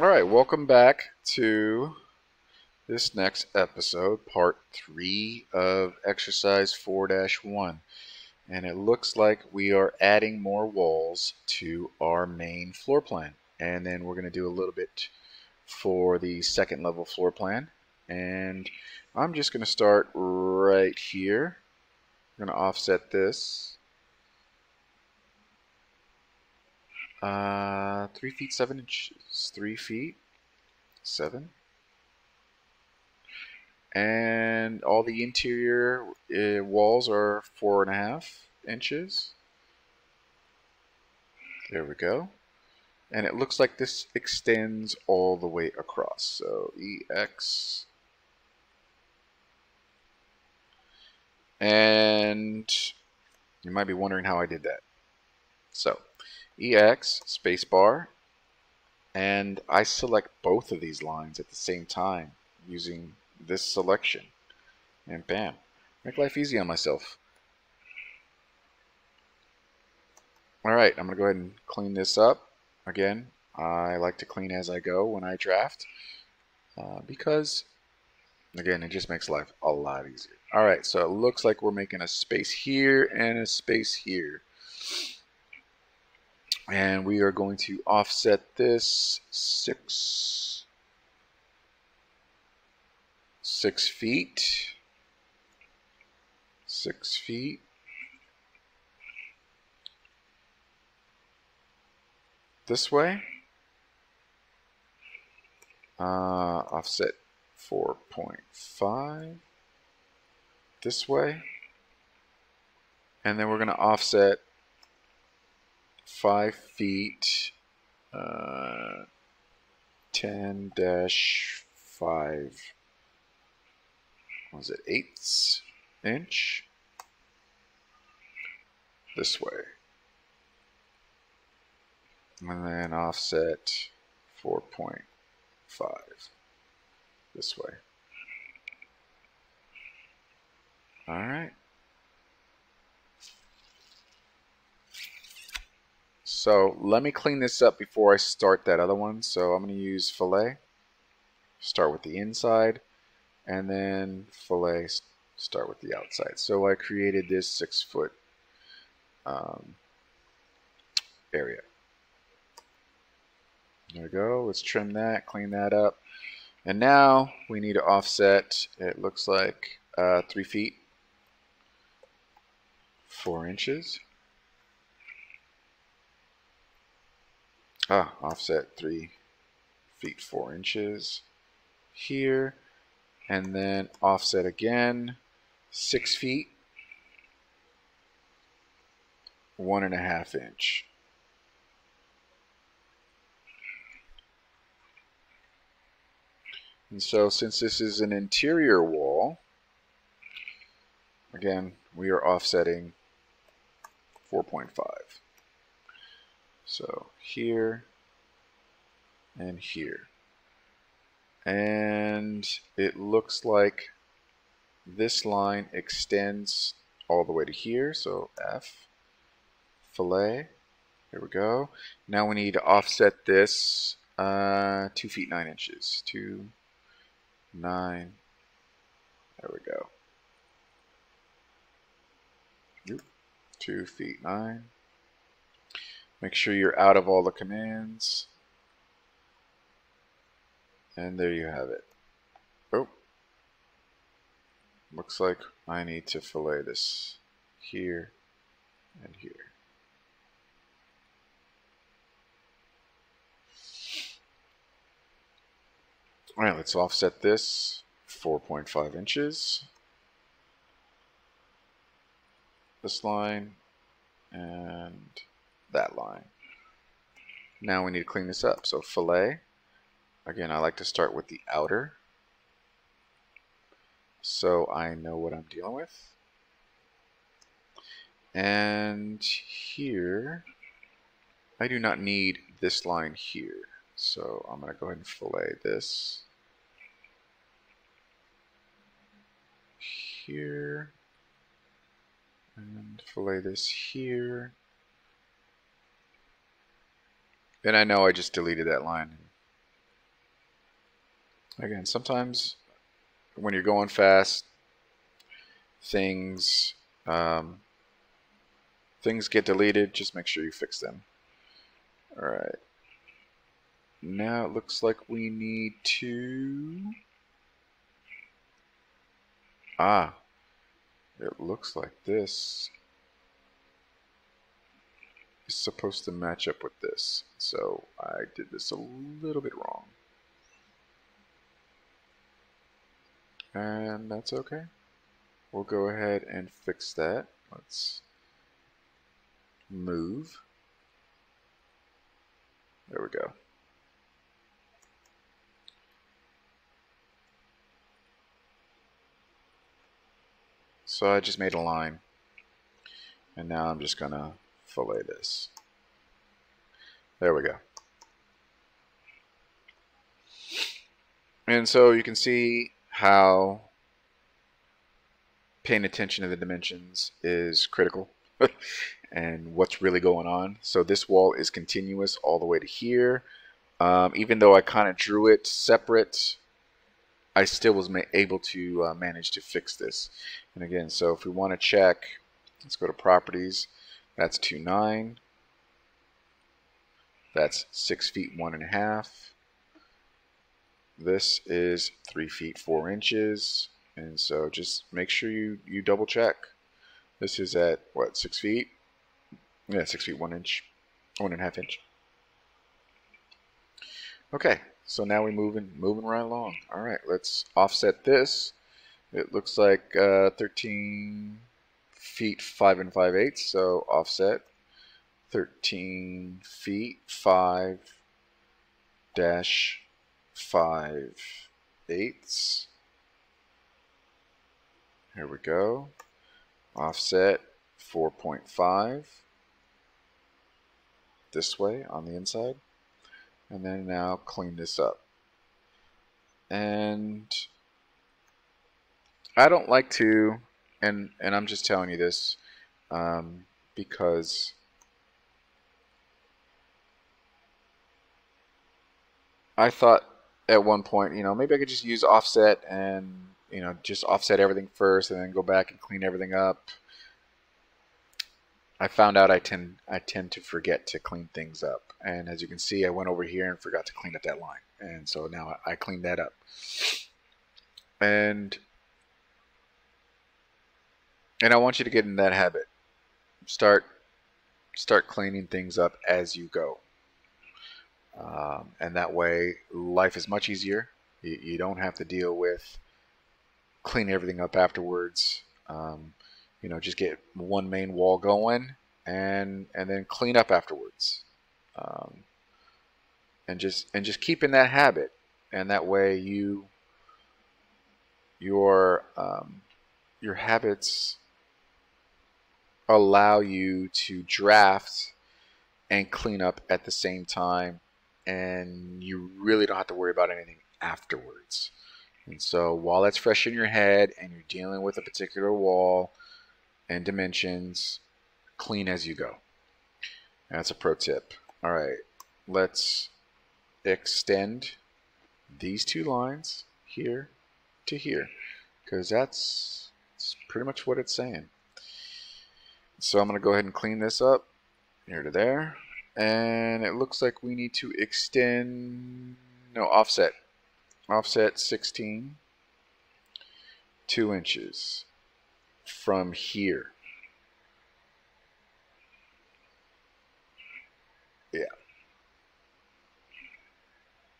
Alright, welcome back to this next episode, part 3 of exercise 4-1. And it looks like we are adding more walls to our main floor plan. And then we're going to do a little bit for the second level floor plan. And I'm just going to start right here. I'm going to offset this. Uh, 3 feet 7 inches. 3 feet 7. And all the interior uh, walls are 4.5 inches. There we go. And it looks like this extends all the way across. So EX. And you might be wondering how I did that. So EX spacebar and I select both of these lines at the same time using this selection. And bam make life easy on myself. Alright I'm gonna go ahead and clean this up. Again I like to clean as I go when I draft uh, because again it just makes life a lot easier. Alright so it looks like we're making a space here and a space here and we are going to offset this six six feet six feet. This way. Uh, offset 4.5 this way. And then we're going to offset five feet, uh, 10 dash 5, was it, eighths inch? This way. And then offset 4.5 this way. All right. So let me clean this up before I start that other one. So I'm going to use fillet. Start with the inside and then fillet start with the outside. So I created this six foot um, area. There we go. Let's trim that, clean that up. And now we need to offset, it looks like uh, three feet, four inches. Ah, offset 3 feet 4 inches here. And then offset again 6 feet one and a half inch. And so since this is an interior wall again we are offsetting 4.5 so here and here. And it looks like this line extends all the way to here. So F, fillet. Here we go. Now we need to offset this uh, 2 feet 9 inches. 2, 9. There we go. 2 feet 9. Make sure you're out of all the commands. And there you have it. Oh. Looks like I need to fillet this here and here. Alright, let's offset this 4.5 inches. This line and that line. Now we need to clean this up. So fillet, again, I like to start with the outer so I know what I'm dealing with. And here, I do not need this line here. So I'm going to go ahead and fillet this. Here. And fillet this here. And I know I just deleted that line. Again, sometimes when you're going fast, things um, things get deleted. Just make sure you fix them. All right. Now it looks like we need to... Ah, it looks like this is supposed to match up with this. So I did this a little bit wrong. And that's okay. We'll go ahead and fix that. Let's move. There we go. So I just made a line. And now I'm just going to fillet this. There we go. And so you can see how paying attention to the dimensions is critical and what's really going on. So this wall is continuous all the way to here. Um, even though I kind of drew it separate, I still was able to uh, manage to fix this. And again, so if we want to check, let's go to properties. That's 2, 9. That's 6 feet 1 and a half. This is 3 feet 4 inches. And so just make sure you, you double check. This is at, what, 6 feet? Yeah, 6 feet 1 inch, 1 and a half inch. Okay, so now we're moving, moving right along. All right, let's offset this. It looks like uh, 13 feet 5 and 5 eighths, so offset 13 feet 5 dash 5 eighths. Here we go. Offset 4.5 this way on the inside. And then now clean this up. And I don't like to, and, and I'm just telling you this um, because I thought at one point, you know, maybe I could just use offset and you know, just offset everything first and then go back and clean everything up. I found out I tend I tend to forget to clean things up, and as you can see, I went over here and forgot to clean up that line, and so now I, I cleaned that up. And and I want you to get in that habit. Start start cleaning things up as you go, um, and that way life is much easier. You, you don't have to deal with clean everything up afterwards. Um, you know, just get one main wall going and and then clean up afterwards. Um, and just and just keep in that habit, and that way you your um, your habits allow you to draft and clean up at the same time, and you really don't have to worry about anything afterwards. And so while that's fresh in your head and you're dealing with a particular wall and dimensions, clean as you go. That's a pro tip. All right, let's extend these two lines here to here because that's, that's pretty much what it's saying. So I'm going to go ahead and clean this up here to there. And it looks like we need to extend, no, offset. Offset 16 2 inches from here. Yeah.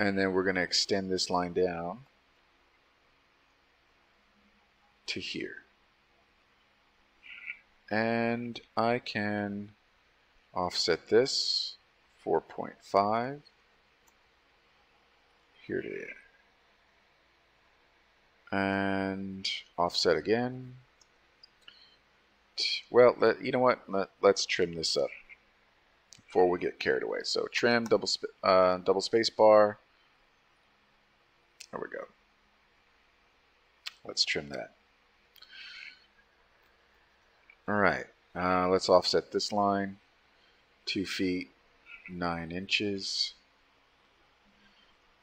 And then we're going to extend this line down to here and I can offset this 4.5 here to here and offset again. Well, let, you know what? Let, us trim this up before we get carried away. So trim, double, uh, double space bar. There we go. Let's trim that. All right, uh, let's offset this line. Two feet, nine inches.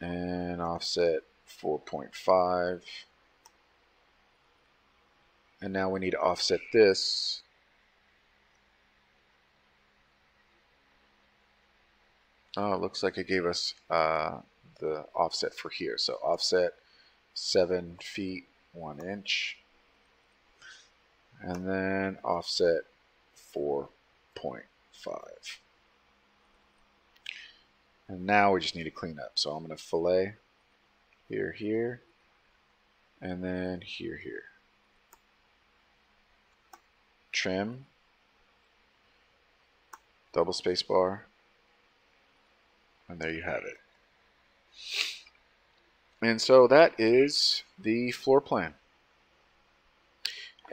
And offset 4.5. And now we need to offset this. Oh, it looks like it gave us uh, the offset for here. So offset 7 feet 1 inch. And then offset 4.5. And now we just need to clean up. So I'm going to fillet here, here, and then here, here. Trim, double space bar, and there you have it. And so that is the floor plan.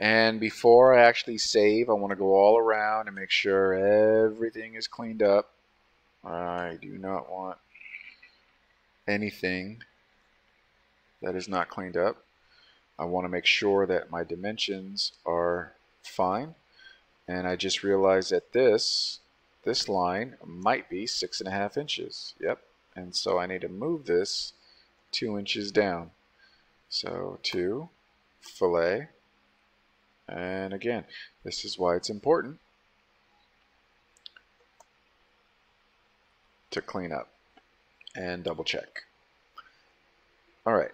And before I actually save, I want to go all around and make sure everything is cleaned up. I do not want anything that is not cleaned up. I want to make sure that my dimensions are fine. And I just realized that this, this line might be six and a half inches. Yep. And so I need to move this two inches down. So two, fillet. And again, this is why it's important to clean up and double check. All right.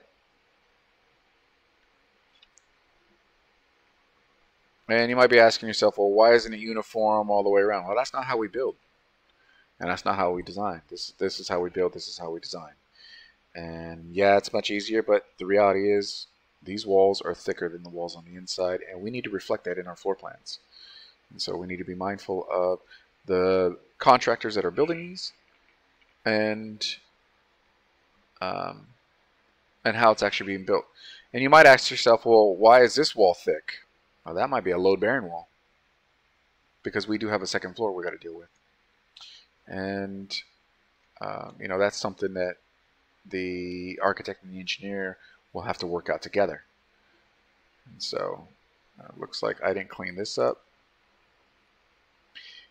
And you might be asking yourself, well, why isn't it uniform all the way around? Well, that's not how we build. And that's not how we design. This, this is how we build. This is how we design. And yeah, it's much easier, but the reality is these walls are thicker than the walls on the inside, and we need to reflect that in our floor plans. And so we need to be mindful of the contractors that are building these and um, and how it's actually being built. And you might ask yourself, well, why is this wall thick? Well, that might be a load-bearing wall because we do have a second floor we got to deal with. And, um, you know, that's something that the architect and the engineer will have to work out together. And so uh, it looks like I didn't clean this up.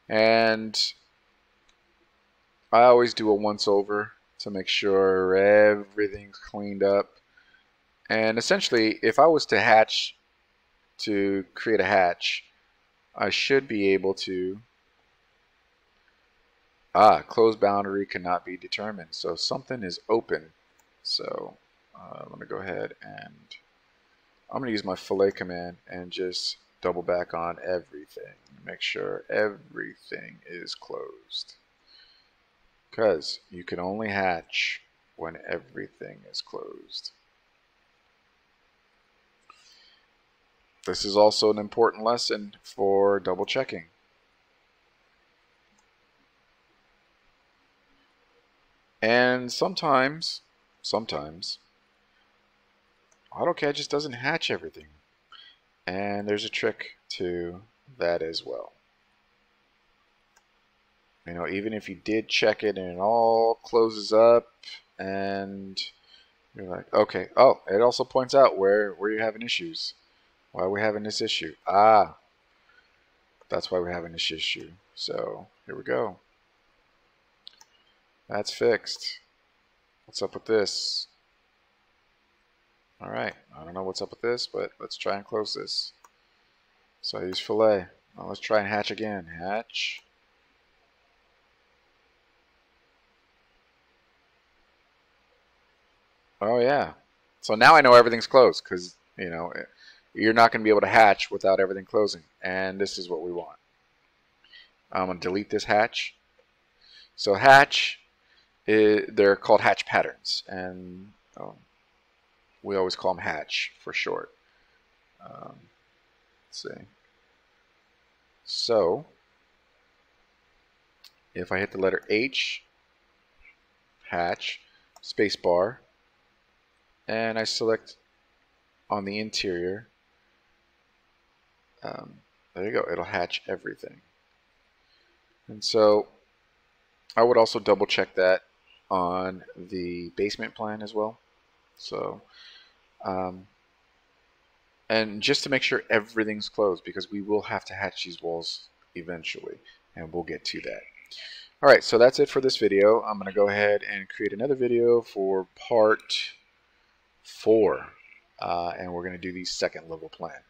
And I always do a once over to make sure everything's cleaned up. And essentially, if I was to hatch to create a hatch, I should be able to Ah, closed boundary cannot be determined. So something is open. So uh, let me go ahead and I'm going to use my fillet command and just double back on everything. Make sure everything is closed. Because you can only hatch when everything is closed. This is also an important lesson for double checking. And sometimes, sometimes, AutoCAD just doesn't hatch everything. And there's a trick to that as well. You know, even if you did check it and it all closes up and you're like, okay, oh, it also points out where, where you're having issues. Why are we having this issue? Ah, that's why we're having this issue. So here we go. That's fixed. What's up with this? Alright, I don't know what's up with this, but let's try and close this. So I use fillet. Now let's try and hatch again. Hatch. Oh yeah. So now I know everything's closed because, you know, you're not going to be able to hatch without everything closing. And this is what we want. I'm going to delete this hatch. So hatch it, they're called hatch patterns, and um, we always call them hatch for short. Um, let's see. So, if I hit the letter H, hatch, spacebar, and I select on the interior, um, there you go, it'll hatch everything. And so I would also double check that on the basement plan as well. So, um, and just to make sure everything's closed because we will have to hatch these walls eventually and we'll get to that. Alright, so that's it for this video. I'm going to go ahead and create another video for part 4. Uh, and we're going to do the second level plan.